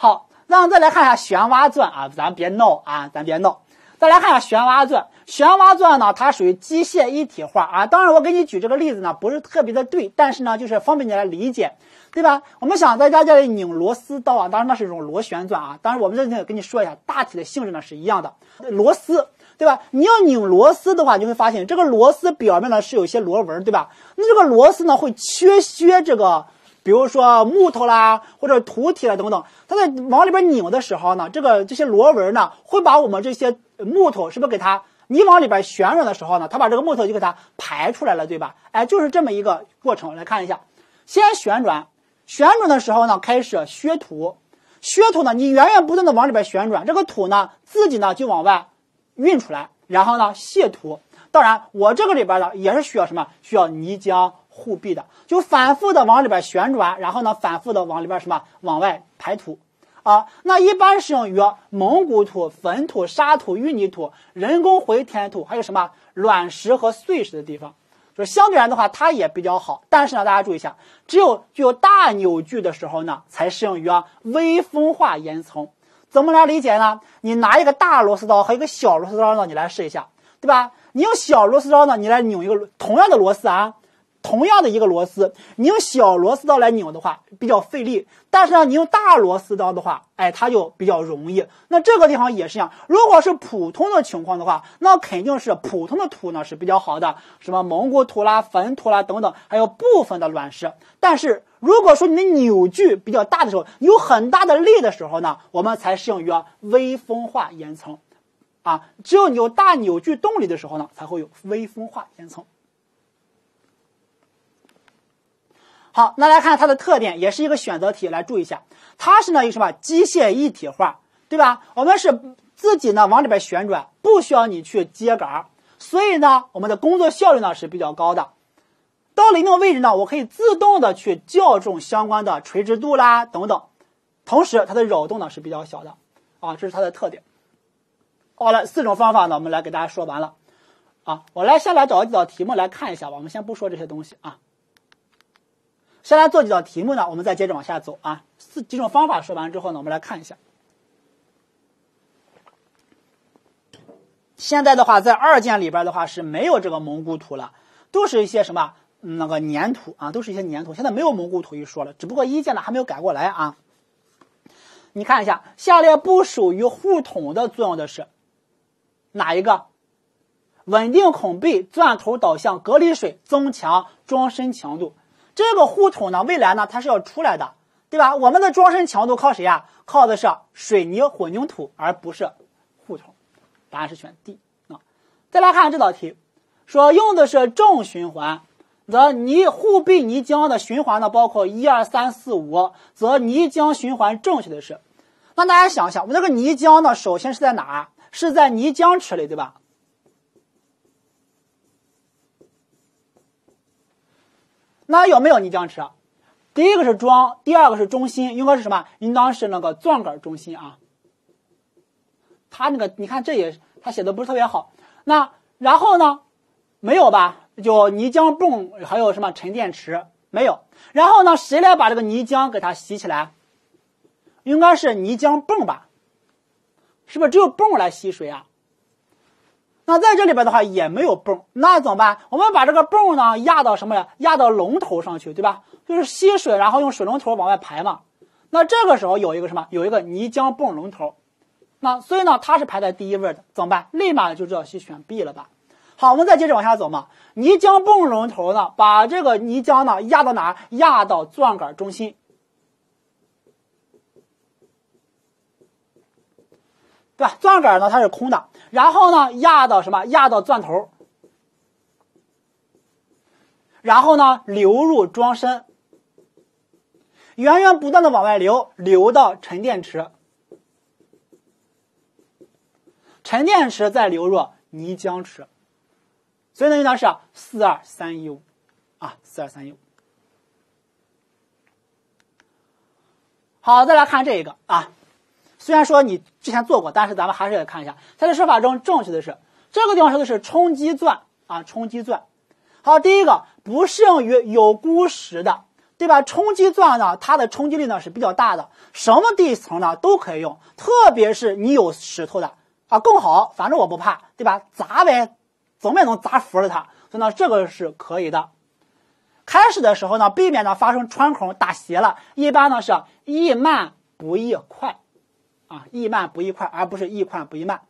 好，让我们再来看一下旋挖钻啊，咱别闹啊，咱别闹。再来看一下旋挖钻，旋挖钻呢，它属于机械一体化啊。当然，我给你举这个例子呢，不是特别的对，但是呢，就是方便你来理解，对吧？我们想在家家里拧螺丝刀啊，当然那是一种螺旋钻啊。当然，我们这里跟你说一下，大体的性质呢是一样的，螺丝，对吧？你要拧螺丝的话，你会发现这个螺丝表面呢是有一些螺纹，对吧？那这个螺丝呢会缺削这个。比如说木头啦，或者土体啦等等，它在往里边拧的时候呢，这个这些螺纹呢，会把我们这些木头是不是给它？你往里边旋转的时候呢，它把这个木头就给它排出来了，对吧？哎，就是这么一个过程。来看一下，先旋转，旋转的时候呢，开始削土，削土呢，你源源不断的往里边旋转，这个土呢，自己呢就往外运出来，然后呢卸土。当然，我这个里边呢也是需要什么？需要泥浆。护壁的，就反复的往里边旋转，然后呢，反复的往里边什么往外排土啊。那一般适用于蒙古土、粉土、沙土、淤泥土、人工回填土，还有什么卵石和碎石的地方，就是相对来的话，它也比较好。但是呢，大家注意一下，只有具有大扭矩的时候呢，才适用于微风化岩层。怎么来理解呢？你拿一个大螺丝刀和一个小螺丝刀呢，你来试一下，对吧？你用小螺丝刀呢，你来拧一个同样的螺丝啊。同样的一个螺丝，你用小螺丝刀来拧的话比较费力，但是呢，你用大螺丝刀的话，哎，它就比较容易。那这个地方也是一样，如果是普通的情况的话，那肯定是普通的土呢是比较好的，什么蒙古土啦、粉土啦等等，还有部分的卵石。但是如果说你的扭矩比较大的时候，有很大的力的时候呢，我们才适用于微风化岩层，啊，只有你有大扭矩动力的时候呢，才会有微风化岩层。好，那来看它的特点，也是一个选择题，来注意一下，它是呢一个什么机械一体化，对吧？我们是自己呢往里边旋转，不需要你去接杆，所以呢我们的工作效率呢是比较高的。到了一定位置呢，我可以自动的去校正相关的垂直度啦等等，同时它的扰动呢是比较小的啊，这是它的特点。好了，四种方法呢，我们来给大家说完了啊。我来先来找几道题目来看一下吧，我们先不说这些东西啊。先来做几道题目呢，我们再接着往下走啊。四几种方法说完之后呢，我们来看一下。现在的话，在二建里边的话是没有这个蒙古土了，都是一些什么那个粘土啊，都是一些粘土。现在没有蒙古土一说了，只不过一建呢还没有改过来啊。你看一下，下列不属于护筒的作用的是哪一个？稳定孔壁、钻头导向、隔离水、增强桩身强度。这个护筒呢，未来呢它是要出来的，对吧？我们的桩身强度靠谁呀？靠的是水泥混凝土，而不是护筒。答案是选 D 啊。再来看这道题，说用的是正循环，则泥护壁泥浆的循环呢，包括一二三四五，则泥浆循环正确的是。那大家想一想，我们这个泥浆呢，首先是在哪？是在泥浆池里，对吧？那有没有泥浆池？第一个是桩，第二个是中心，应该是什么？应当是那个钻杆中心啊。他那个，你看这也他写的不是特别好。那然后呢？没有吧？就泥浆泵，还有什么沉淀池？没有。然后呢？谁来把这个泥浆给它洗起来？应该是泥浆泵吧？是不是只有泵来吸水啊？那在这里边的话也没有泵，那怎么办？我们把这个泵呢压到什么呀？压到龙头上去，对吧？就是吸水，然后用水龙头往外排嘛。那这个时候有一个什么？有一个泥浆泵龙头。那所以呢，它是排在第一位的，怎么办？立马就知道是选 B 了吧？好，我们再接着往下走嘛。泥浆泵龙头呢，把这个泥浆呢压到哪？压到钻杆中心，对吧？钻杆呢它是空的。然后呢，压到什么？压到钻头，然后呢，流入桩身，源源不断的往外流，流到沉淀池，沉淀池再流入泥浆池，所以呢，应当是四二三一五啊，四二三一五。好，再来看这一个啊。虽然说你之前做过，但是咱们还是得看一下它的说法中正确的是这个地方说的是冲击钻啊，冲击钻。好，第一个不适用于有孤石的对吧？冲击钻呢，它的冲击力呢是比较大的，什么地层呢都可以用，特别是你有石头的啊更好。反正我不怕，对吧？砸呗，怎么也能砸服了它，所以呢这个是可以的。开始的时候呢，避免呢发生穿孔打斜了，一般呢是易慢不易快，啊易慢不易快，而不是易快不易慢，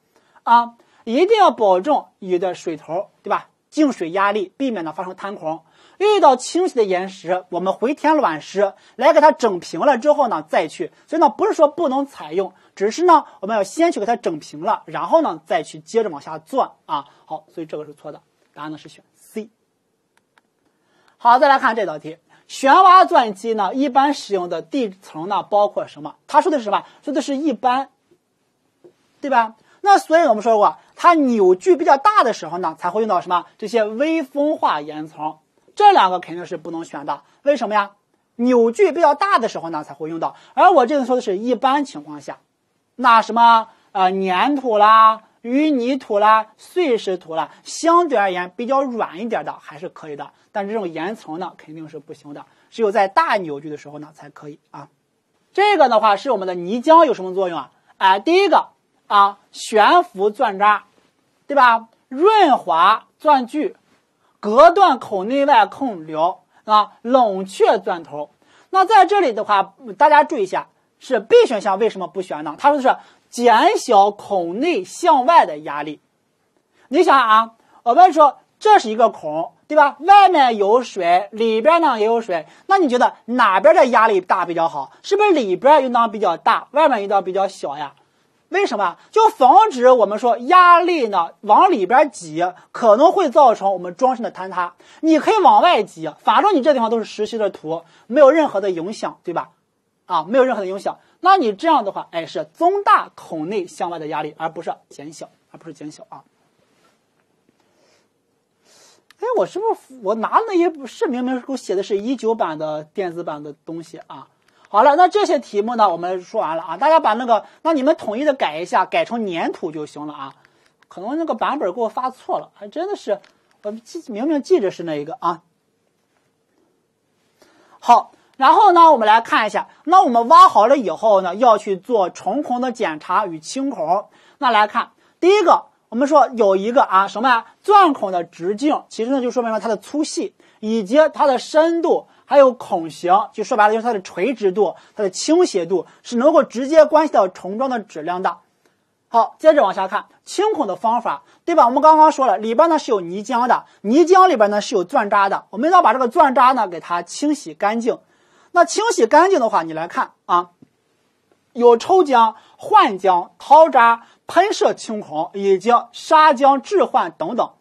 啊一定要保证你的水头，对吧？净水压力，避免呢发生坍孔。遇到倾斜的岩石，我们回填卵石来给它整平了之后呢，再去。所以呢，不是说不能采用，只是呢，我们要先去给它整平了，然后呢，再去接着往下钻啊。好，所以这个是错的，答案呢是选 C。好，再来看这道题，旋挖钻机呢，一般使用的地层呢包括什么？他说的是什么？说的是一般，对吧？那所以我们说过，它扭矩比较大的时候呢，才会用到什么？这些微风化岩层。这两个肯定是不能选的，为什么呀？扭矩比较大的时候呢才会用到，而我这里说的是一般情况下，那什么呃粘土啦、淤泥土啦、碎石土啦，相对而言比较软一点的还是可以的，但这种岩层呢肯定是不行的，只有在大扭矩的时候呢才可以啊。这个的话是我们的泥浆有什么作用啊？哎，第一个啊悬浮钻渣，对吧？润滑钻具。隔断口内外控流啊，冷却钻头。那在这里的话，大家注意一下，是 B 选项为什么不选呢？他说的是减小孔内向外的压力。你想啊，我们说这是一个孔，对吧？外面有水，里边呢也有水。那你觉得哪边的压力大比较好？是不是里边应当比较大，外面应当比较小呀？为什么？就防止我们说压力呢往里边挤，可能会造成我们桩身的坍塌。你可以往外挤，反正你这地方都是实心的土，没有任何的影响，对吧？啊，没有任何的影响。那你这样的话，哎，是增大孔内向外的压力，而不是减小，而不是减小啊。哎，我是不是我拿那一是明明给我写的是一九版的电子版的东西啊？好了，那这些题目呢，我们说完了啊。大家把那个，那你们统一的改一下，改成粘土就行了啊。可能那个版本给我发错了，还真的是，我记明明记着是那一个啊。好，然后呢，我们来看一下，那我们挖好了以后呢，要去做重孔的检查与清孔。那来看第一个，我们说有一个啊什么呀？钻孔的直径，其实呢就说明了它的粗细以及它的深度。还有孔形，就说白了就是它的垂直度、它的倾斜度是能够直接关系到重装的质量的。好，接着往下看清孔的方法，对吧？我们刚刚说了，里边呢是有泥浆的，泥浆里边呢是有钻渣的，我们要把这个钻渣呢给它清洗干净。那清洗干净的话，你来看啊，有抽浆、换浆、掏渣、喷射清孔以及砂浆置换等等。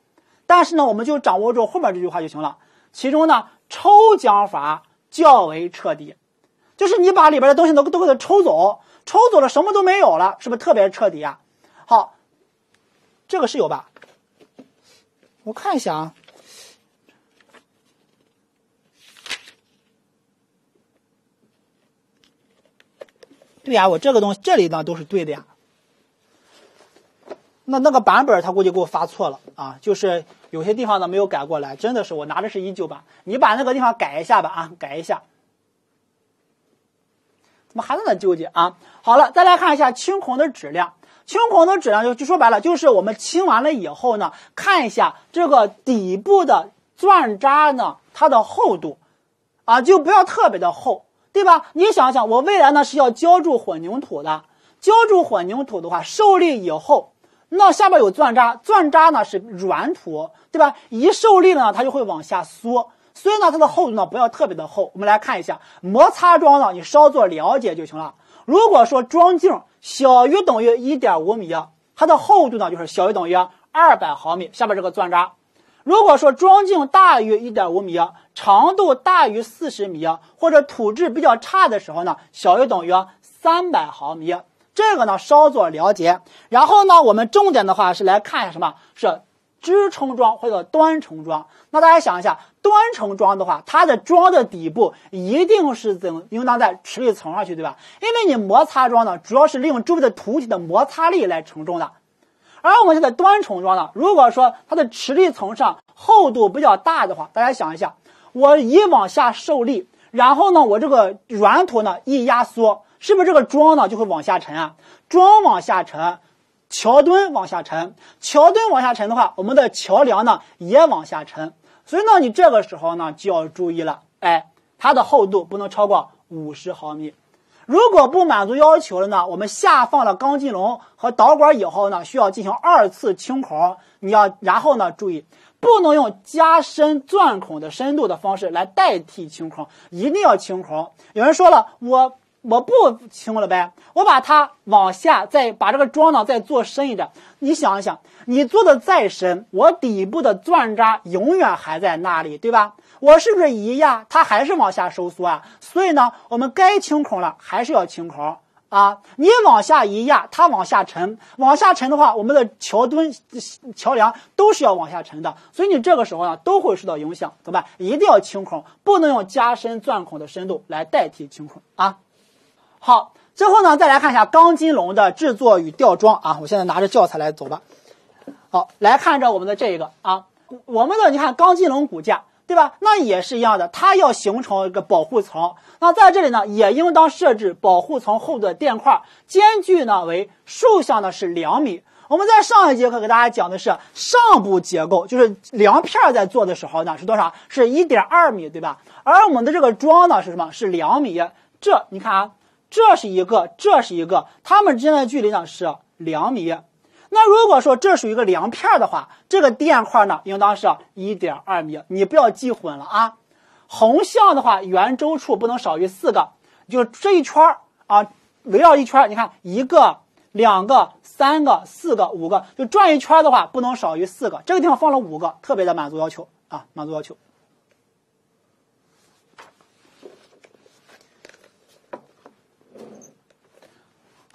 但是呢，我们就掌握住后面这句话就行了。其中呢。抽浆法较为彻底，就是你把里边的东西都都给它抽走，抽走了什么都没有了，是不是特别彻底啊？好，这个是有吧？我看一下啊。对呀，我这个东西这里呢都是对的呀。那那个版本他估计给我发错了啊，就是有些地方呢没有改过来，真的是我拿的是一九版，你把那个地方改一下吧啊，改一下。怎么还在那纠结啊？好了，再来看一下清孔的质量，清孔的质量就就说白了，就是我们清完了以后呢，看一下这个底部的钻渣呢它的厚度，啊就不要特别的厚，对吧？你想想，我未来呢是要浇筑混凝土的，浇筑混凝土的话，受力以后。那下边有钻渣，钻渣呢是软土，对吧？一受力呢，它就会往下缩，所以呢，它的厚度呢不要特别的厚。我们来看一下摩擦桩呢，你稍作了解就行了。如果说桩径小于等于一点五米，它的厚度呢就是小于等于二百毫米。下边这个钻渣，如果说桩径大于一点五米，长度大于四十米，或者土质比较差的时候呢，小于等于三百毫米。这个呢稍作了解，然后呢，我们重点的话是来看一下什么是支撑桩或者端承桩。那大家想一下，端承桩的话，它的桩的底部一定是怎应当在持力层上去，对吧？因为你摩擦桩呢，主要是利用周围的土体的摩擦力来承重的。而我们现在端重桩呢，如果说它的持力层上厚度比较大的话，大家想一下，我一往下受力，然后呢，我这个软土呢一压缩，是不是这个桩呢就会往下沉啊？桩往下沉，桥墩往下沉，桥墩往下沉的话，我们的桥梁呢也往下沉。所以呢，你这个时候呢就要注意了，哎，它的厚度不能超过五十毫米。如果不满足要求了呢，我们下放了钢筋笼和导管以后呢，需要进行二次清孔。你要然后呢，注意不能用加深钻孔的深度的方式来代替清孔，一定要清孔。有人说了，我我不清了呗，我把它往下再把这个桩呢再做深一点。你想一想，你做的再深，我底部的钻渣永远还在那里，对吧？我是不是一压，它还是往下收缩啊？所以呢，我们该清孔了，还是要清孔啊。你往下一压，它往下沉，往下沉的话，我们的桥墩、桥梁都是要往下沉的。所以你这个时候呢，都会受到影响，怎么办？一定要清孔，不能用加深钻孔的深度来代替清孔啊。好，最后呢，再来看一下钢筋笼的制作与吊装啊。我现在拿着教材来走吧。好，来看着我们的这个啊，我们的你看钢筋笼骨架。对吧？那也是一样的，它要形成一个保护层。那在这里呢，也应当设置保护层后的垫块，间距呢为竖向呢是两米。我们在上一节课给大家讲的是上部结构，就是梁片在做的时候呢是多少？是一点二米，对吧？而我们的这个桩呢是什么？是两米。这你看啊，这是一个，这是一个，它们之间的距离呢是两米。那如果说这属于一个梁片的话，这个垫块呢，应当是一点二米，你不要记混了啊。横向的话，圆周处不能少于四个，就这一圈啊，围绕一圈，你看一个、两个、三个、四个、五个，就转一圈的话，不能少于四个。这个地方放了五个，特别的满足要求啊，满足要求。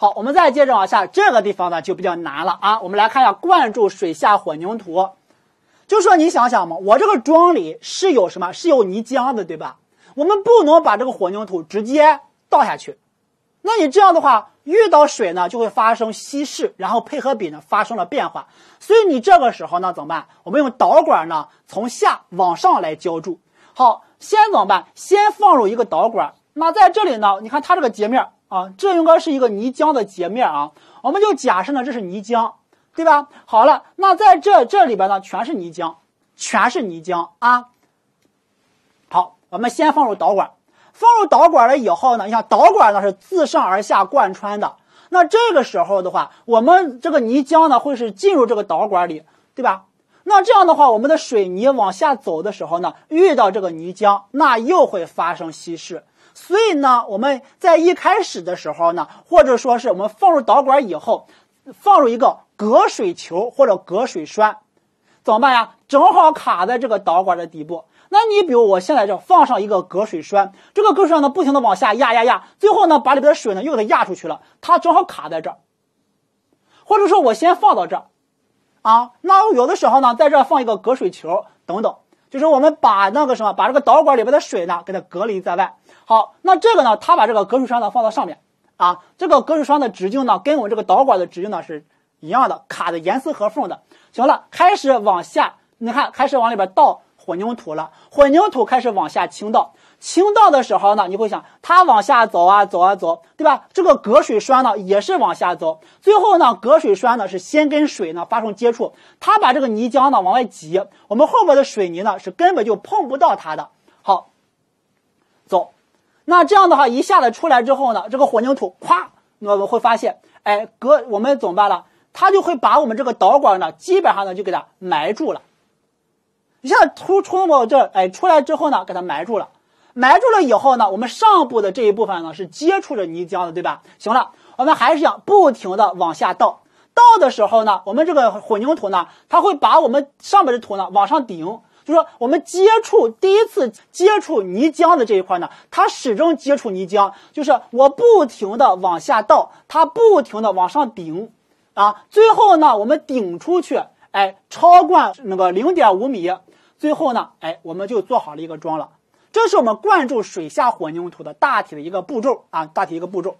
好，我们再接着往下，这个地方呢就比较难了啊。我们来看一下灌注水下混凝土，就说你想想嘛，我这个桩里是有什么？是有泥浆的，对吧？我们不能把这个混凝土直接倒下去，那你这样的话，遇到水呢就会发生稀释，然后配合比呢发生了变化。所以你这个时候呢怎么办？我们用导管呢从下往上来浇筑。好，先怎么办？先放入一个导管。那在这里呢，你看它这个截面。啊，这应该是一个泥浆的截面啊，我们就假设呢这是泥浆，对吧？好了，那在这这里边呢全是泥浆，全是泥浆啊。好，我们先放入导管，放入导管了以后呢，你看导管呢是自上而下贯穿的，那这个时候的话，我们这个泥浆呢会是进入这个导管里，对吧？那这样的话，我们的水泥往下走的时候呢，遇到这个泥浆，那又会发生稀释。所以呢，我们在一开始的时候呢，或者说是我们放入导管以后，放入一个隔水球或者隔水栓，怎么办呀？正好卡在这个导管的底部。那你比如我现在这放上一个隔水栓，这个隔水栓呢不停的往下压压压，最后呢把里边的水呢又给它压出去了，它正好卡在这儿。或者说我先放到这儿，啊，那有的时候呢在这儿放一个隔水球等等，就是我们把那个什么，把这个导管里边的水呢给它隔离在外。好，那这个呢？它把这个隔水栓呢放到上面啊，这个隔水栓的直径呢跟我们这个导管的直径呢是一样的，卡的严丝合缝的。行了，开始往下，你看，开始往里边倒混凝土了，混凝土开始往下倾倒。倾倒的时候呢，你会想，它往下走啊走啊走，对吧？这个隔水栓呢也是往下走，最后呢，隔水栓呢是先跟水呢发生接触，它把这个泥浆呢往外挤，我们后边的水泥呢是根本就碰不到它的。那这样的话，一下子出来之后呢，这个混凝土咵，那我们会发现，哎，隔我们怎么办了？它就会把我们这个导管呢，基本上呢就给它埋住了。一下突冲过这，哎，出来之后呢，给它埋住了。埋住了以后呢，我们上部的这一部分呢是接触着泥浆的，对吧？行了，我们还是要不停的往下倒。倒的时候呢，我们这个混凝土呢，它会把我们上面的土呢往上顶。就说我们接触第一次接触泥浆的这一块呢，它始终接触泥浆，就是我不停的往下倒，它不停的往上顶，啊，最后呢，我们顶出去，哎，超灌那个零点五米，最后呢，哎，我们就做好了一个桩了。这是我们灌注水下混凝土的大体的一个步骤啊，大体一个步骤，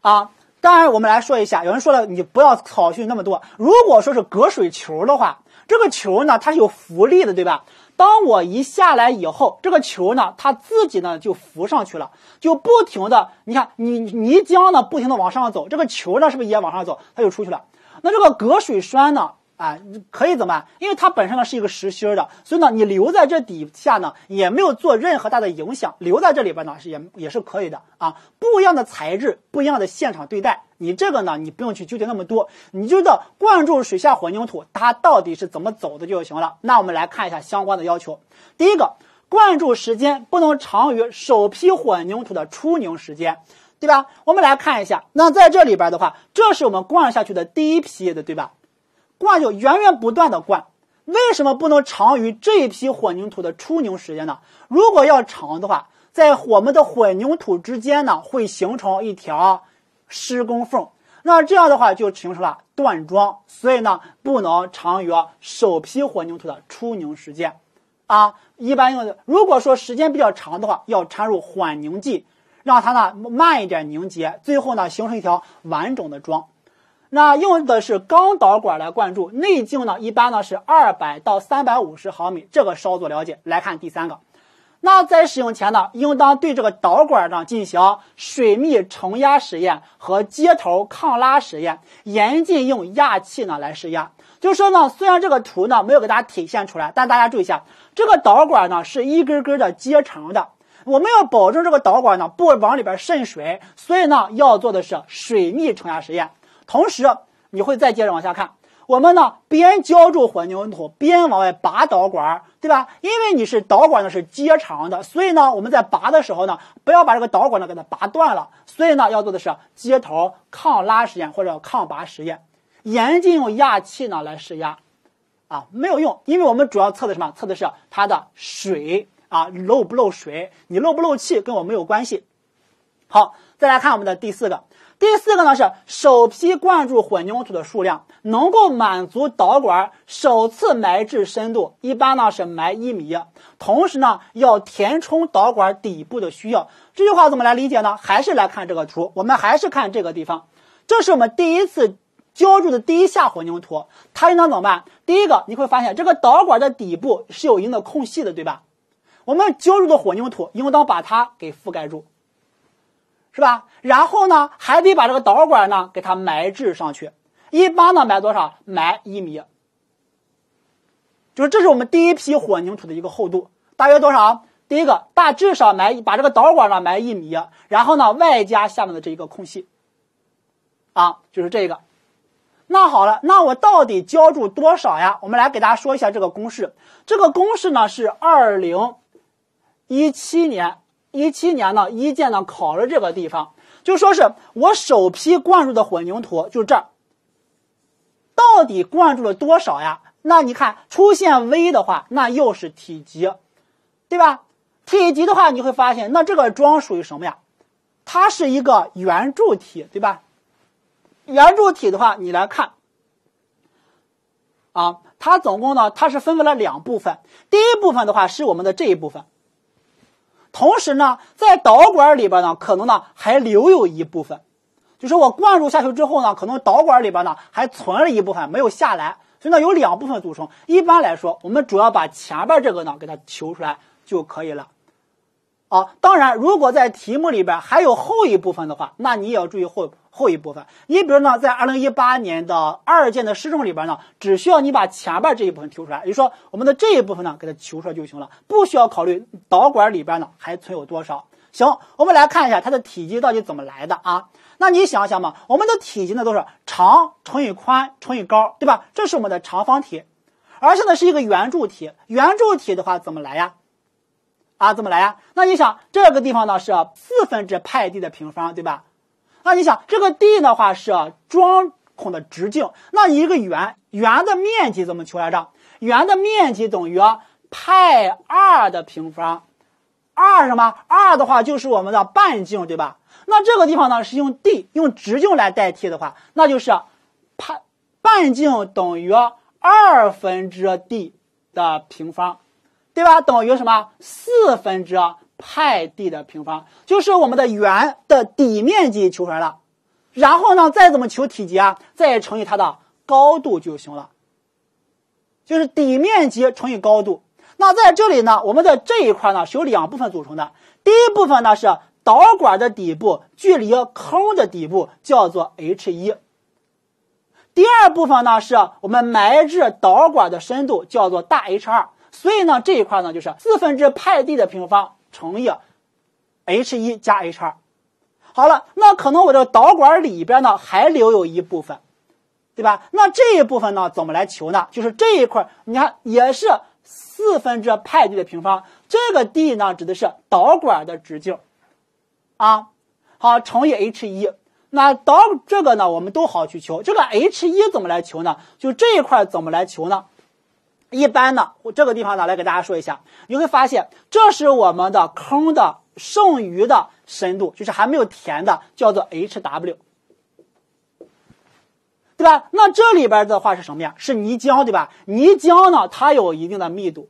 啊。当然，我们来说一下，有人说了，你不要考虑那么多。如果说是隔水球的话，这个球呢，它是有浮力的，对吧？当我一下来以后，这个球呢，它自己呢就浮上去了，就不停的，你看泥泥浆呢不停的往上走，这个球呢是不是也往上走，它就出去了？那这个隔水栓呢？啊，可以怎么办？因为它本身呢是一个实心的，所以呢，你留在这底下呢，也没有做任何大的影响。留在这里边呢，是也也是可以的啊。不一样的材质，不一样的现场对待，你这个呢，你不用去纠结那么多，你就知道灌注水下混凝土它到底是怎么走的就行了。那我们来看一下相关的要求。第一个，灌注时间不能长于首批混凝土的出凝时间，对吧？我们来看一下，那在这里边的话，这是我们灌下去的第一批的，对吧？灌就源源不断的灌，为什么不能长于这一批混凝土的出凝时间呢？如果要长的话，在我们的混凝土之间呢，会形成一条施工缝，那这样的话就形成了断桩，所以呢，不能长于首批混凝土的出凝时间。啊，一般用的，如果说时间比较长的话，要掺入缓凝剂，让它呢慢一点凝结，最后呢形成一条完整的桩。那用的是钢导管来灌注，内径呢一般呢是二百到三百五十毫米，这个稍作了解。来看第三个，那在使用前呢，应当对这个导管呢进行水密承压实验和接头抗拉实验，严禁用压气呢来施压。就说呢，虽然这个图呢没有给大家体现出来，但大家注意一下，这个导管呢是一根根的接成的，我们要保证这个导管呢不往里边渗水，所以呢要做的是水密承压实验。同时，你会再接着往下看，我们呢边浇筑混凝土边往外拔导管，对吧？因为你是导管呢是接长的，所以呢我们在拔的时候呢，不要把这个导管呢给它拔断了。所以呢要做的是接头抗拉实验或者抗拔实验，严禁用压气呢来施压，啊没有用，因为我们主要测的什么？测的是它的水啊漏不漏水，你漏不漏气跟我没有关系。好，再来看我们的第四个。第四个呢是首批灌注混凝土的数量能够满足导管首次埋置深度，一般呢是埋一米。同时呢要填充导管底部的需要。这句话怎么来理解呢？还是来看这个图，我们还是看这个地方，这是我们第一次浇筑的第一下混凝土，它应当怎么办？第一个你会发现这个导管的底部是有一定的空隙的，对吧？我们浇筑的混凝土应当把它给覆盖住。是吧？然后呢，还得把这个导管呢给它埋置上去。一般呢埋多少？埋一米。就是这是我们第一批混凝土的一个厚度，大约多少？第一个大致上埋把这个导管呢埋一米，然后呢外加下面的这一个空隙。啊，就是这个。那好了，那我到底浇筑多少呀？我们来给大家说一下这个公式。这个公式呢是二零一七年。一七年呢，一建呢考了这个地方，就说是我首批灌注的混凝土就这儿，到底灌注了多少呀？那你看出现 V 的话，那又是体积，对吧？体积的话，你会发现那这个桩属于什么呀？它是一个圆柱体，对吧？圆柱体的话，你来看，啊，它总共呢，它是分为了两部分，第一部分的话是我们的这一部分。同时呢，在导管里边呢，可能呢还留有一部分，就是我灌入下去之后呢，可能导管里边呢还存了一部分没有下来，所以呢有两部分组成。一般来说，我们主要把前边这个呢给它求出来就可以了。啊，当然，如果在题目里边还有后一部分的话，那你也要注意后后一部分。你比如呢，在二零一八年的二建的试重里边呢，只需要你把前边这一部分求出来，也就是说，我们的这一部分呢给它求出来就行了，不需要考虑导管里边呢还存有多少。行，我们来看一下它的体积到底怎么来的啊？那你想想嘛，我们的体积呢都是长乘以宽乘以高，对吧？这是我们的长方体，而现在是一个圆柱体，圆柱体的话怎么来呀？啊，怎么来呀？那你想这个地方呢是四分之派 d 的平方，对吧？那你想这个 d 的话是桩孔的直径，那一个圆圆的面积怎么求来着？圆的面积等于派二的平方，二什么？二的话就是我们的半径，对吧？那这个地方呢是用 d 用直径来代替的话，那就是派半径等于二分之 d 的平方。对吧？等于什么？四分之派 d 的平方，就是我们的圆的底面积求出来了。然后呢，再怎么求体积啊？再乘以它的高度就行了。就是底面积乘以高度。那在这里呢，我们的这一块呢是由两部分组成的。第一部分呢是导管的底部距离坑的底部叫做 h 一。第二部分呢是我们埋置导管的深度叫做大 H 二。所以呢这一块呢就是四分之派 d 的平方乘以 h 一加 h 二。好了，那可能我这导管里边呢还留有一部分，对吧？那这一部分呢怎么来求呢？就是这一块，你看也是四分之派 d 的平方，这个 d 呢指的是导管的直径，啊，好乘以 h 一。那导这个呢我们都好去求，这个 h 一怎么来求呢？就这一块怎么来求呢？一般呢，我这个地方呢来给大家说一下，你会发现这是我们的坑的剩余的深度，就是还没有填的，叫做 h w，对吧？那这里边的话是什么呀？是泥浆，对吧？泥浆呢，它有一定的密度。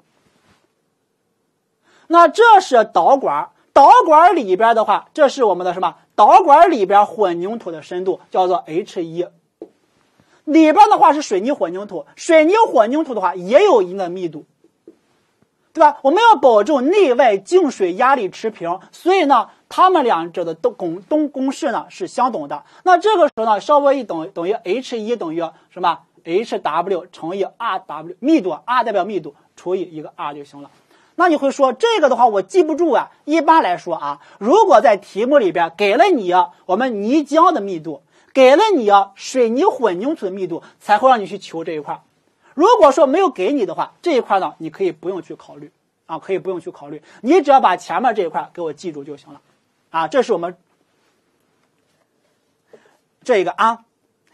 那这是导管，导管里边的话，这是我们的什么？导管里边混凝土的深度叫做 h 一。里边的话是水泥混凝土，水泥混凝土的话也有一定的密度，对吧？我们要保证内外静水压力持平，所以呢，它们两者的都公东公式呢是相等的。那这个时候呢，稍微一等等于 h 一等于什么？h w 乘以 r w 密度，r 代表密度除以一个 r 就行了。那你会说这个的话我记不住啊？一般来说啊，如果在题目里边给了你我们泥浆的密度。给了你啊，水泥混凝土的密度才会让你去求这一块。如果说没有给你的话，这一块呢，你可以不用去考虑啊，可以不用去考虑。你只要把前面这一块给我记住就行了啊。这是我们这一个啊，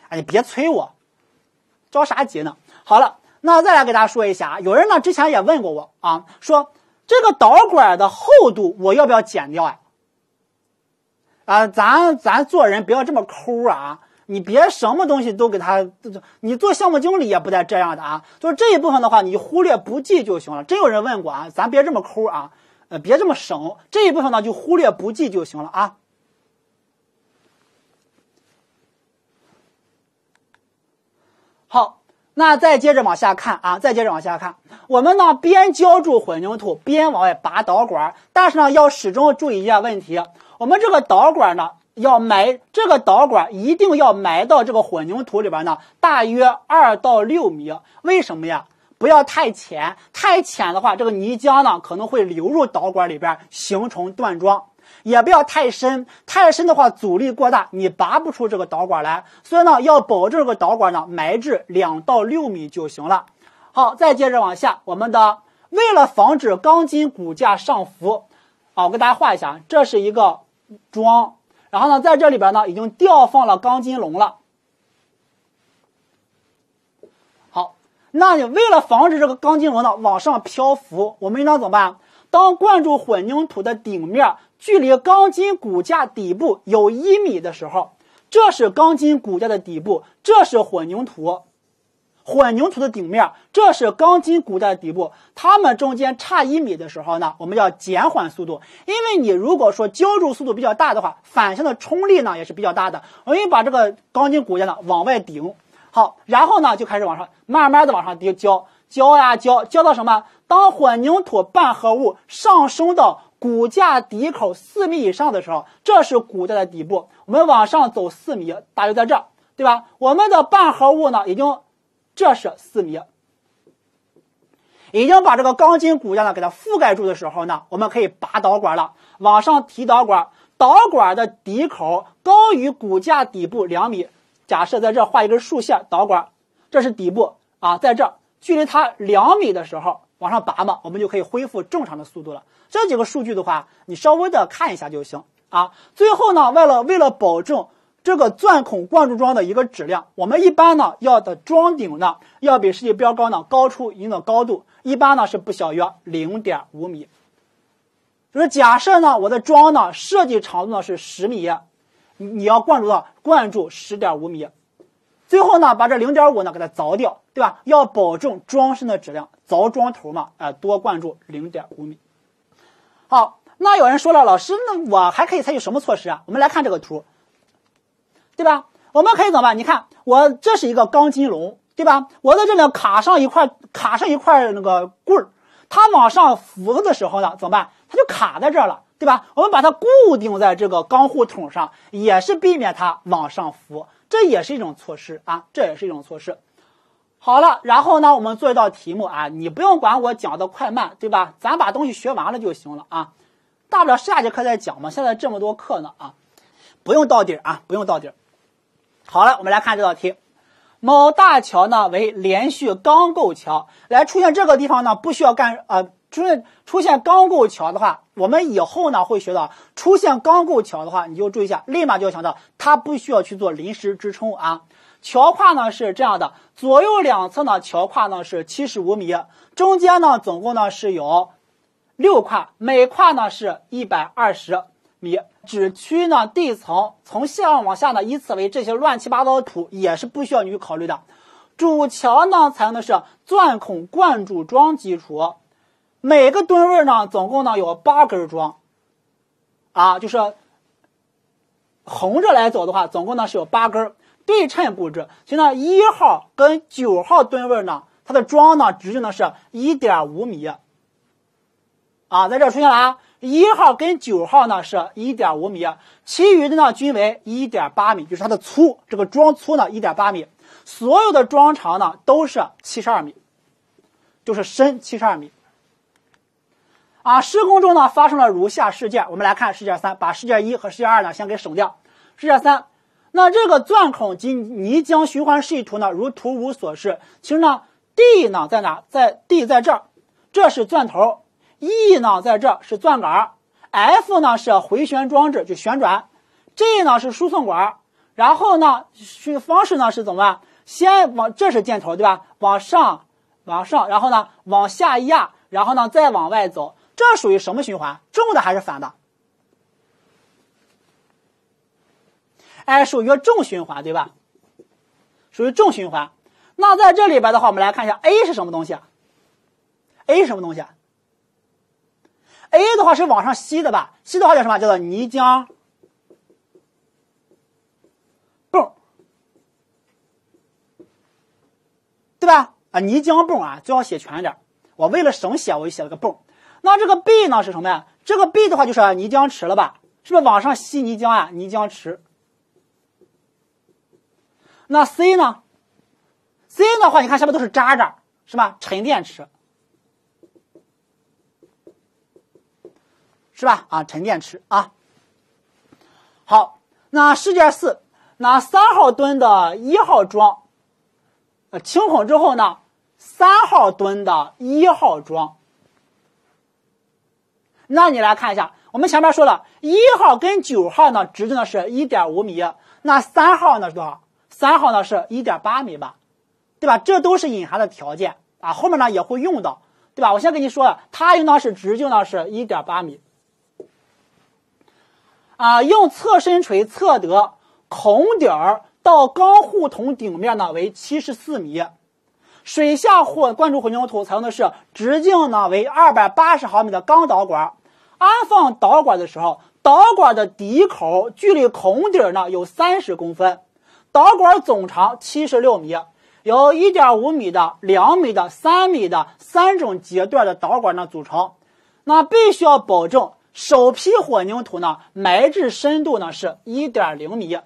哎，你别催我，着啥急呢？好了，那再来给大家说一下啊，有人呢之前也问过我啊，说这个导管的厚度我要不要减掉呀？啊，啊咱咱做人不要这么抠啊！你别什么东西都给他，你做项目经理也不带这样的啊。就是这一部分的话，你忽略不计就行了。真有人问过啊，咱别这么抠啊，呃，别这么省。这一部分呢，就忽略不计就行了啊。好，那再接着往下看啊，再接着往下看，我们呢边浇筑混凝土边往外拔导管，但是呢要始终注意一下问题。我们这个导管呢，要埋这个导管一定要埋到这个混凝土里边呢，大约二到六米。为什么呀？不要太浅，太浅的话，这个泥浆呢可能会流入导管里边，形成断桩；也不要太深，太深的话阻力过大，你拔不出这个导管来。所以呢，要保证这个导管呢埋至两到六米就行了。好，再接着往下，我们的为了防止钢筋骨架上浮，啊，我给大家画一下，这是一个。桩，然后呢，在这里边呢，已经吊放了钢筋笼了。好，那你为了防止这个钢筋笼呢往上漂浮，我们应当怎么办？当灌注混凝土的顶面距离钢筋骨架底部有一米的时候，这是钢筋骨架的底部，这是混凝土。混凝土的顶面，这是钢筋骨架的底部，它们中间差一米的时候呢，我们要减缓速度，因为你如果说浇筑速度比较大的话，反向的冲力呢也是比较大的，容易把这个钢筋骨架呢往外顶。好，然后呢就开始往上慢慢的往上浇，浇呀浇，浇到什么？当混凝土半合物上升到骨架底口四米以上的时候，这是骨架的底部，我们往上走四米，大约在这儿，对吧？我们的半合物呢已经。这是四米，已经把这个钢筋骨架呢给它覆盖住的时候呢，我们可以拔导管了，往上提导管，导管的底口高于骨架底部两米。假设在这画一根竖线，导管这是底部啊，在这距离它两米的时候往上拔嘛，我们就可以恢复正常的速度了。这几个数据的话，你稍微的看一下就行啊。最后呢，为了为了保证。这个钻孔灌注桩的一个质量，我们一般呢要的桩顶呢要比实际标高呢高出一定的高度，一般呢是不小于零点五米。就是假设呢我的桩呢设计长度呢是十米，你你要灌注到灌注十点五米，最后呢把这零点五呢给它凿掉，对吧？要保证桩身的质量，凿桩头嘛，哎，多灌注零点五米。好，那有人说了，老师，那我还可以采取什么措施啊？我们来看这个图。对吧？我们可以怎么办？你看，我这是一个钢筋笼，对吧？我在这里卡上一块，卡上一块那个棍儿。它往上浮的时候呢，怎么办？它就卡在这儿了，对吧？我们把它固定在这个钢护筒上，也是避免它往上浮，这也是一种措施啊，这也是一种措施。好了，然后呢，我们做一道题目啊，你不用管我讲的快慢，对吧？咱把东西学完了就行了啊，大不了下节课再讲嘛。现在这么多课呢啊，不用到底啊，不用到底。好了，我们来看这道题。某大桥呢为连续钢构桥，来出现这个地方呢不需要干呃出现出现钢构桥的话，我们以后呢会学到出现钢构桥的话，你就注意一下，立马就要想到它不需要去做临时支撑啊。桥跨呢是这样的，左右两侧呢桥跨呢是七十五米，中间呢总共呢是有六跨，每跨呢是一百二十米。只区呢，地层从上往下呢，依次为这些乱七八糟的土，也是不需要你去考虑的。主桥呢，采用的是钻孔灌注桩基础，每个吨位呢，总共呢有八根桩，啊，就是横着来走的话，总共呢是有八根。对称布置，现在一号跟九号吨位呢，它的桩呢直径呢是一点五米，啊，在这出现了啊。一号跟九号呢是一点五米，其余的呢均为一点八米，就是它的粗，这个桩粗呢一点八米，所有的桩长呢都是七十二米，就是深七十二米。啊，施工中呢发生了如下事件，我们来看事件三，把事件一和事件二呢先给省掉。事件三，那这个钻孔及泥浆循环示意图呢，如图五所示，其实呢 D 呢在哪？在 D 在这儿，这是钻头。E 呢，在这是钻杆，F 呢是回旋装置，就旋转，G 呢是输送管，然后呢，方式呢是怎么办？先往这是箭头，对吧？往上，往上，然后呢往下压，然后呢再往外走，这属于什么循环？正的还是反的？哎，属于正循环，对吧？属于正循环。那在这里边的话，我们来看一下 A 是什么东西啊？A 是什么东西啊？A 的话是往上吸的吧？吸的话叫什么？叫做泥浆泵，对吧？啊，泥浆泵啊，最好写全点。我为了省写，我就写了个泵。那这个 B 呢是什么呀？这个 B 的话就是泥浆池了吧？是不是往上吸泥浆啊？泥浆池。那 C 呢？C 的话，你看下面都是渣渣，是吧？沉淀池。是吧？啊，沉淀池啊。好，那事件四，那三号吨的一号桩，呃，清孔之后呢，三号吨的一号桩，那你来看一下，我们前面说了一号跟九号呢，直径呢是一点五米，那三号呢是多少？三号呢是一点八米吧？对吧？这都是隐含的条件啊，后面呢也会用到，对吧？我先跟你说了，它应当是直径呢是一点八米。啊，用侧身锤测得孔底儿到钢护筒顶面呢为七十四米，水下混灌注混凝土采用的是直径呢为二百八十毫米的钢导管，安放导管的时候，导管的底口距离孔底儿呢有三十公分，导管总长七十六米，由一点五米的、两米的、三米的三种节段的导管呢组成，那必须要保证。首批混凝土呢，埋置深度呢是一点零米，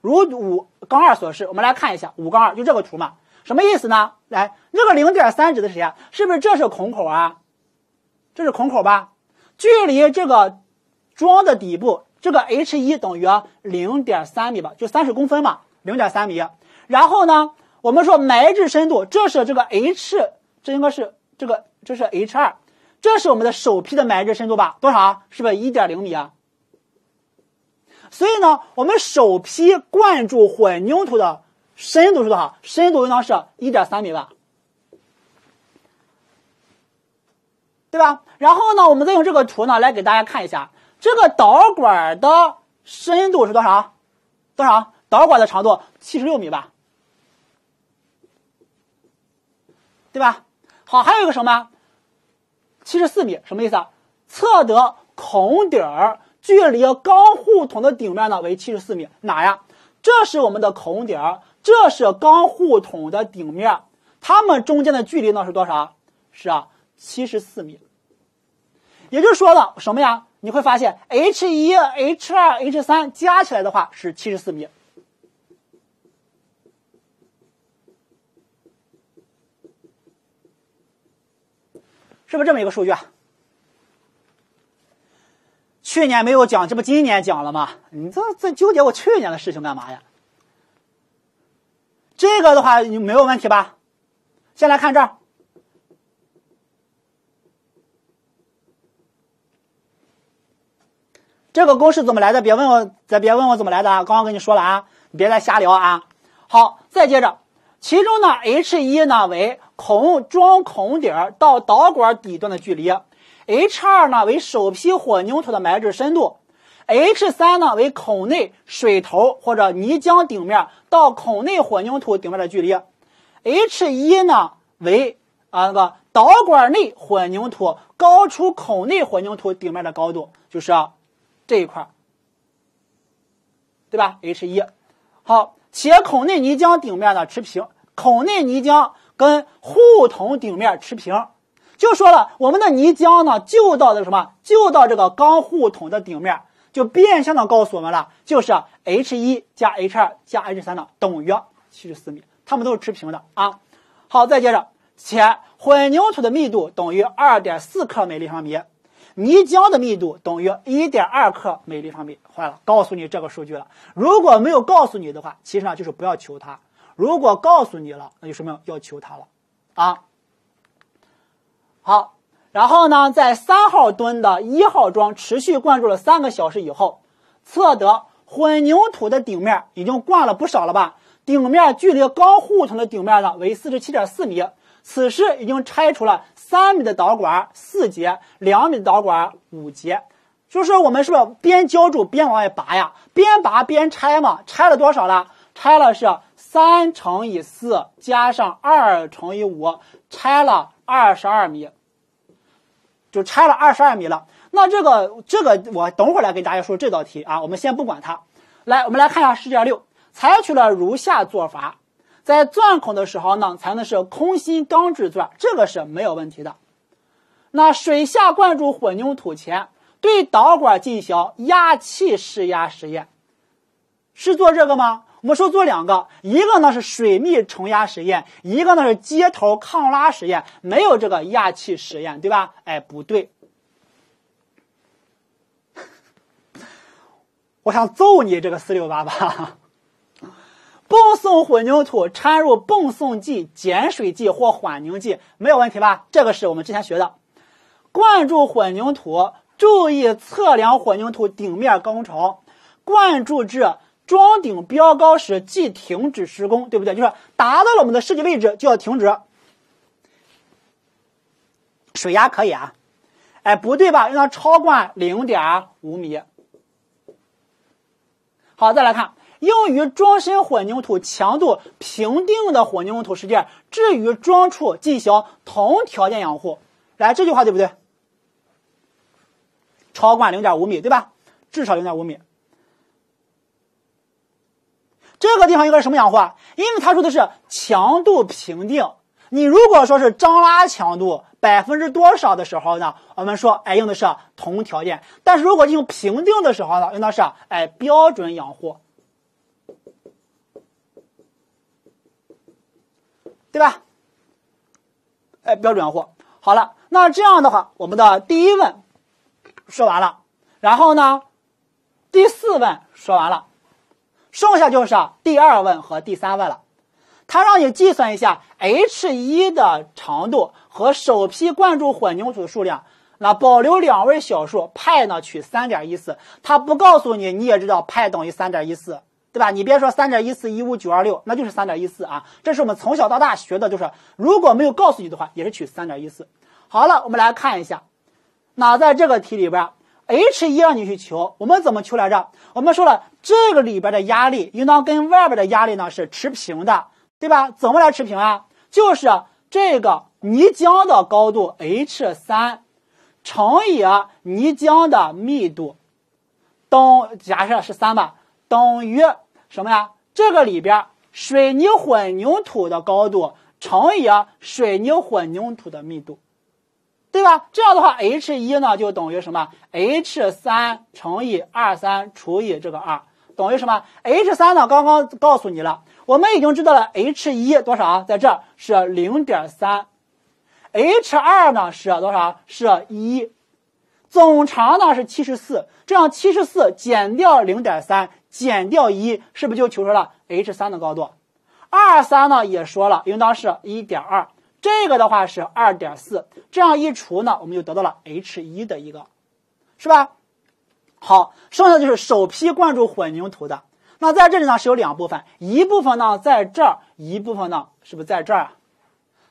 如五杠二所示。我们来看一下五杠二，就这个图嘛，什么意思呢？来，这个零点三指的是谁啊？是不是这是孔口啊？这是孔口吧？距离这个桩的底部，这个 H 一等于零点三米吧？就三十公分嘛，零点三米。然后呢，我们说埋置深度，这是这个 H，这应该是这个，这是 H 二。这是我们的首批的埋置深度吧？多少？是不是一点零米啊？所以呢，我们首批灌注混凝土的深度是多少？深度应当是一点三米吧？对吧？然后呢，我们再用这个图呢来给大家看一下，这个导管的深度是多少？多少？导管的长度七十六米吧？对吧？好，还有一个什么？七十四米什么意思啊？测得孔底儿距离钢护筒的顶面呢为七十四米，哪呀？这是我们的孔底儿，这是钢护筒的顶面，它们中间的距离呢是多少？是啊，七十四米。也就是说了什么呀？你会发现 H 一、H 二、H 三加起来的话是七十四米，是不是这么一个数据啊？去年没有讲，这不今年讲了吗？你这这纠结我去年的事情干嘛呀？这个的话你没有问题吧？先来看这儿。这个公式怎么来的？别问我，再别问我怎么来的啊！刚刚跟你说了啊，你别再瞎聊啊！好，再接着，其中呢，H 一呢为孔装孔底到导管底端的距离，H 二呢为首批混凝土的埋置深度，H 三呢为孔内水头或者泥浆顶面到孔内混凝土顶面的距离，H 一呢为啊那个导管内混凝土高出孔内混凝土顶面的高度，就是。这一块对吧？H 一，好，且孔内泥浆顶面呢持平，孔内泥浆跟护筒顶面持平，就说了我们的泥浆呢就到的什么？就到这个钢护筒的顶面，就变相的告诉我们了，就是 H 一加 H 二加 H 三呢等于七十四米，它们都是持平的啊。好，再接着，且混凝土的密度等于二点四克每立方米。泥浆的密度等于一点二克每立方米。坏了，告诉你这个数据了。如果没有告诉你的话，其实呢就是不要求它；如果告诉你了，那就说明要求它了啊。好，然后呢，在三号墩的一号桩持续灌注了三个小时以后，测得混凝土的顶面已经灌了不少了吧？顶面距离钢护筒的顶面呢为四十七点四米。此时已经拆除了三米的导管四节，两米的导管五节，就是我们是不是边浇筑边往外拔呀？边拔边拆嘛？拆了多少了？拆了是三乘以四加上二乘以五，拆了二十二米，就拆了二十二米了。那这个这个我等会儿来给大家说这道题啊，我们先不管它。来，我们来看一下试卷六，采取了如下做法。在钻孔的时候呢，采用的是空心钢制钻，这个是没有问题的。那水下灌注混凝土前，对导管进行压气试压实验，是做这个吗？我们说做两个，一个呢是水密承压实验，一个呢是接头抗拉实验，没有这个压气实验，对吧？哎，不对，我想揍你这个四六八八。泵送混凝土掺入泵送剂、碱水剂或缓凝剂没有问题吧？这个是我们之前学的。灌注混凝土，注意测量混凝土顶面工程。灌注至桩顶标高时即停止施工，对不对？就是达到了我们的设计位置就要停止。水压可以啊？哎，不对吧？让它超灌零点五米。好，再来看。用于桩身混凝土强度评定的混凝土试件，置于桩处进行同条件养护。来，这句话对不对？超灌零点五米，对吧？至少零点五米。这个地方应该是什么养护啊？因为他说的是强度评定。你如果说是张拉强度百分之多少的时候呢？我们说，哎，用的是同条件。但是如果进行评定的时候呢，用的是哎标准养护。对吧？哎，标准货。好了，那这样的话，我们的第一问说完了，然后呢，第四问说完了，剩下就是第二问和第三问了。他让你计算一下 H 一的长度和首批灌注混凝土的数量，那保留两位小数，派呢取三点一四。他不告诉你，你也知道派等于三点一四。对吧？你别说三点一四一五九二六，那就是三点一四啊。这是我们从小到大学的，就是如果没有告诉你的话，也是取三点一四。好了，我们来看一下，那在这个题里边，H 一让你去求，我们怎么求来着？我们说了，这个里边的压力应当跟外边的压力呢是持平的，对吧？怎么来持平啊？就是这个泥浆的高度 H 三乘以泥浆的密度，等假设是三吧。等于什么呀？这个里边水泥混凝土的高度乘以水泥混凝土的密度，对吧？这样的话，h 一呢就等于什么？h 三乘以二三除以这个二，等于什么？h 三呢？刚刚告诉你了，我们已经知道了 h 一多少啊，在这是零点三，h 二呢是多少？是一，总长呢是七十四，这样七十四减掉零点三，减掉一，是不是就求出了 h 三的高度？二三呢也说了，应当是一点二。这个的话是二点四，这样一除呢，我们就得到了 h 一的一个，是吧？好，剩下就是首批灌注混凝土的。那在这里呢是有两部分，一部分呢在这儿，一部分呢是不是在这儿啊？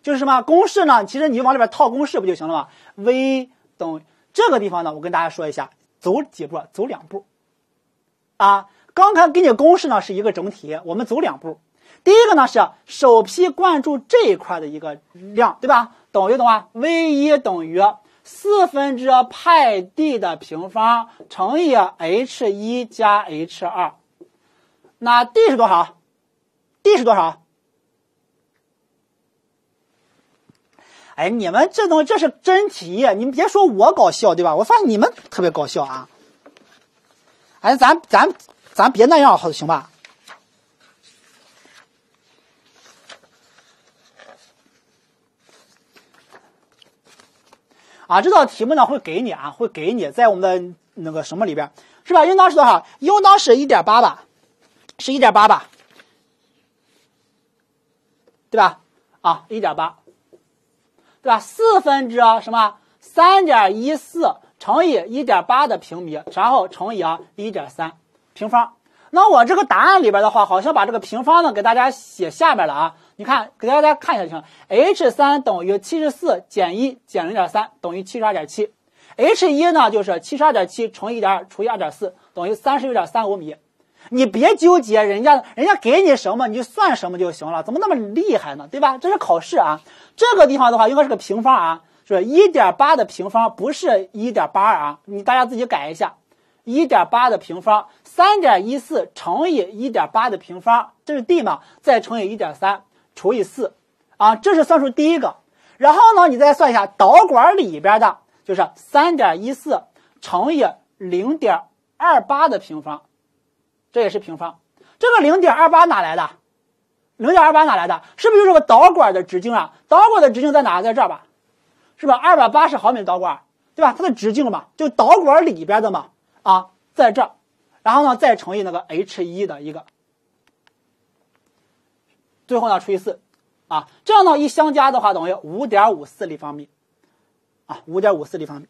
就是什么公式呢？其实你就往里边套公式不就行了吗？v 等于这个地方呢，我跟大家说一下，走几步？走两步。啊，刚才给你公式呢是一个整体，我们走两步。第一个呢是首批灌注这一块的一个量，对吧？等于的话，v 一等于四分之派 d 的平方乘以 h 一加 h 二。那 d 是多少？d 是多少？哎，你们这东西这是真题，你们别说我搞笑，对吧？我发现你们特别搞笑啊！哎，咱咱咱别那样，好行吧？啊，这道题目呢会给你啊，会给你在我们的那个什么里边，是吧？应当是多少？应当是一点八吧，是一点八吧，对吧？啊，一点八，对吧？四分之什么？三点一四乘以一点八的平米，然后乘以啊一点三平方。那我这个答案里边的话，好像把这个平方呢给大家写下面了啊。你看，给大家看一下就行。h 三等于七十四减一减零点三等于七十二点七，h 一呢就是七十二点七乘一点二除以二点四等于三十六点三五米。你别纠结人家，人家给你什么你就算什么就行了，怎么那么厉害呢？对吧？这是考试啊。这个地方的话应该是个平方啊，是一点八的平方，不是一点八二啊。你大家自己改一下，一点八的平方，三点一四乘以一点八的平方，这是 d 嘛？再乘以一点三。除以四，啊，这是算数第一个。然后呢，你再算一下导管里边的，就是三点一四乘以零点二八的平方，这也是平方。这个零点二八哪来的？零点二八哪来的？是不是就是个导管的直径啊？导管的直径在哪？在这儿吧？是吧？二百八十毫米导管，对吧？它的直径嘛，就导管里边的嘛，啊，在这儿。然后呢，再乘以那个 h 一的一个。最后呢，除以四，啊，这样呢一相加的话等于五点五四立方米，啊，五点五四立方米。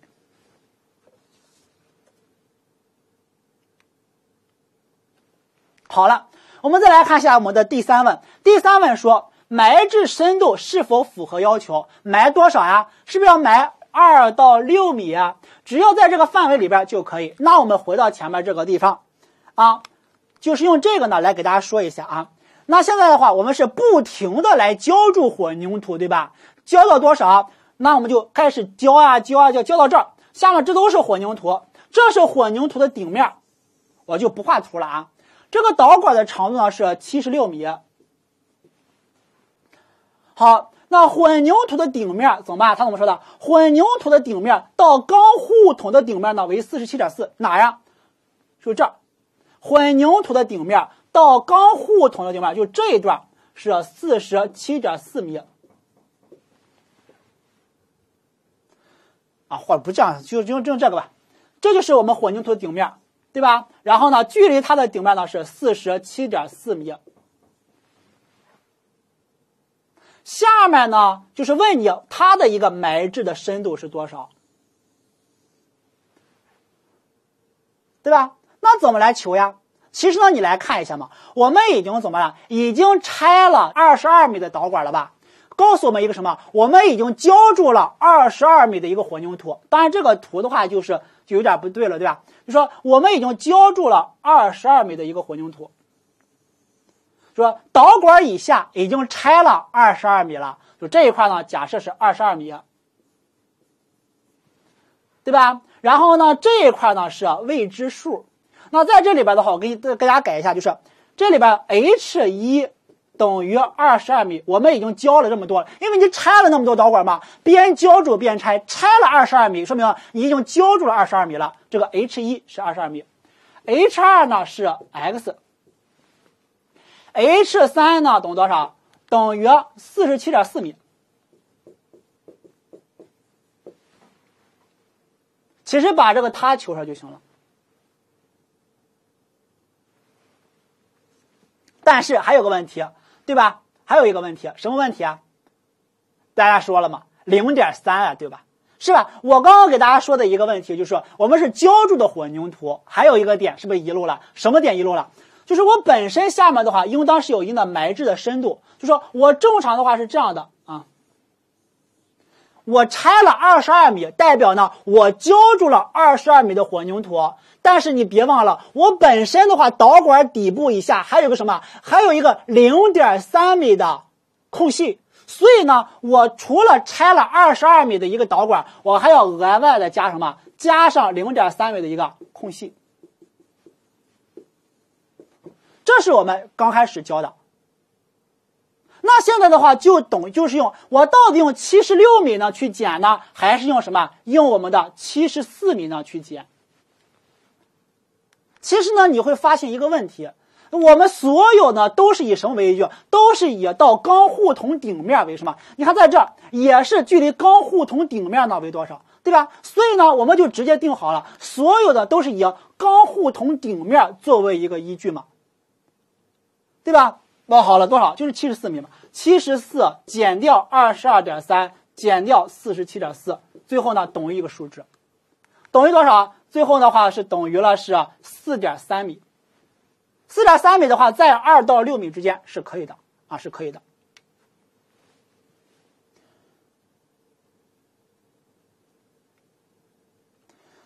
好了，我们再来看一下我们的第三问。第三问说埋置深度是否符合要求？埋多少呀？是不是要埋二到六米啊？只要在这个范围里边就可以。那我们回到前面这个地方，啊，就是用这个呢来给大家说一下啊。那现在的话，我们是不停的来浇筑混凝土，对吧？浇到多少，那我们就开始浇啊浇啊浇，浇到这儿，下面这都是混凝土，这是混凝土的顶面，我就不画图了啊。这个导管的长度呢是七十六米。好，那混凝土的顶面怎么办？他怎么说的？混凝土的顶面到钢护筒的顶面呢为四十七点四，哪呀？就这儿，混凝土的顶面。到钢护筒的顶面，就这一段是四十七点四米啊，或者不这样，就就就这个吧，这就是我们混凝土的顶面，对吧？然后呢，距离它的顶面呢是四十七点四米。下面呢，就是问你它的一个埋置的深度是多少，对吧？那怎么来求呀？其实呢，你来看一下嘛，我们已经怎么了？已经拆了二十二米的导管了吧？告诉我们一个什么？我们已经浇筑了二十二米的一个混凝土。当然，这个图的话就是就有点不对了，对吧？就说我们已经浇筑了二十二米的一个混凝土，说导管以下已经拆了二十二米了，就这一块呢，假设是二十二米，对吧？然后呢，这一块呢是未知数。那在这里边的话，我给你给大家改一下，就是这里边 h 一等于二十二米。我们已经教了这么多了，因为你拆了那么多导管嘛，边浇筑边拆，拆了二十二米，说明你已经浇筑了二十二米了。这个 H 一是二十二米，H 二呢是 X，H 三呢等于多少？等于四十七点四米。其实把这个它求出来就行了。但是还有个问题，对吧？还有一个问题，什么问题啊？大家说了嘛，零点三啊，对吧？是吧？我刚刚给大家说的一个问题就是，我们是浇筑的混凝土，还有一个点是不是遗漏了？什么点遗漏了？就是我本身下面的话，应当是有一定的埋置的深度，就说我正常的话是这样的，我拆了二十二米，代表呢我浇筑了二十二米的混凝土。但是你别忘了，我本身的话，导管底部以下还有个什么？还有一个零点三米的空隙。所以呢，我除了拆了二十二米的一个导管，我还要额外的加什么？加上零点三米的一个空隙。这是我们刚开始教的。那现在的话，就等就是用我到底用七十六米呢去减呢，还是用什么？用我们的七十四米呢去减？其实呢，你会发现一个问题，我们所有呢都是以什么为依据？都是以到钢护筒顶面为什么？你看在这儿也是距离钢护筒顶面呢为多少，对吧？所以呢，我们就直接定好了，所有的都是以钢护筒顶面作为一个依据嘛，对吧？那好了，多少？就是七十四米嘛，七十四减掉二十二点三，减掉四十七点四，最后呢等于一个数值，等于多少？最后的话是等于了是四点三米，四点三米的话在二到六米之间是可以的啊，是可以的，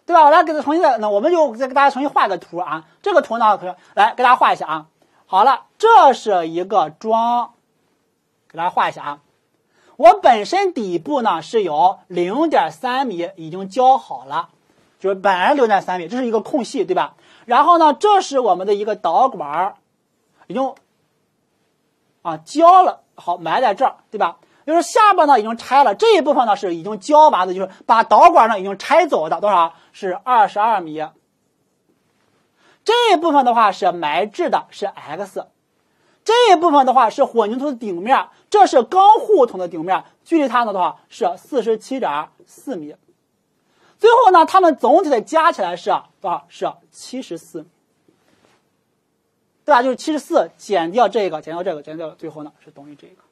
对吧？我来给它重新的，那我们就再给大家重新画个图啊。这个图呢，可来给大家画一下啊。好了，这是一个桩，给大家画一下啊。我本身底部呢是有零点三米已经浇好了。就是本来零点三米，这是一个空隙，对吧？然后呢，这是我们的一个导管，已经啊浇了，好埋在这儿，对吧？就是下边呢已经拆了，这一部分呢是已经浇完的，就是把导管呢已经拆走的，多少？是二十二米。这一部分的话是埋置的，是 X。这一部分的话是混凝土的顶面，这是钢护筒的顶面，距离它呢的话是四十七点四米。最后呢，它们总体的加起来是多少？是七十四，对吧？就是七十四减掉这个，减掉这个，减掉最后呢是等于这个。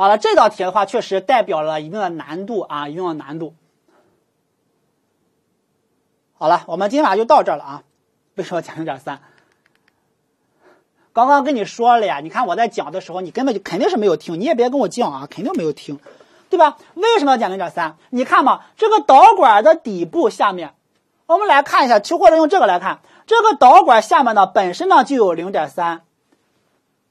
好了，这道题的话确实代表了一定的难度啊，一定的难度。好了，我们今天晚上就到这儿了啊。为什么减零点三？刚刚跟你说了呀，你看我在讲的时候，你根本就肯定是没有听，你也别跟我犟啊，肯定没有听，对吧？为什么要减零点三？你看嘛，这个导管的底部下面，我们来看一下，或者用这个来看，这个导管下面呢本身呢就有零点三，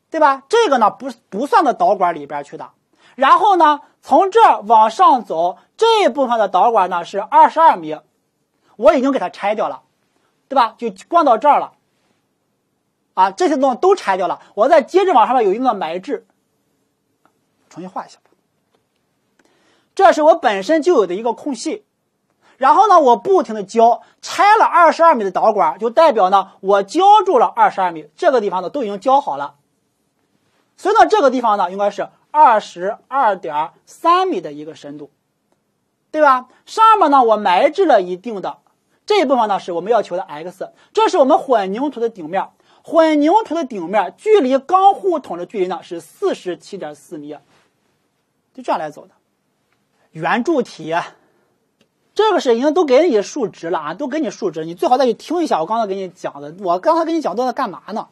对吧？这个呢不不算到导管里边去的。然后呢，从这儿往上走，这一部分的导管呢是二十二米，我已经给它拆掉了。对吧？就灌到这儿了，啊，这些东西都拆掉了。我再接着往上面有一定的埋置，重新画一下吧。这是我本身就有的一个空隙，然后呢，我不停的浇，拆了二十二米的导管，就代表呢我浇筑了二十二米。这个地方呢都已经浇好了，所以呢这个地方呢应该是二十二点三米的一个深度，对吧？上面呢我埋置了一定的。这一部分呢是我们要求的 x，这是我们混凝土的顶面，混凝土的顶面距离钢护筒的距离呢是四十七点四米，就这样来走的。圆柱体，这个是已经都给你数值了啊，都给你数值，你最好再去听一下我刚才给你讲的，我刚才给你讲都在干嘛呢？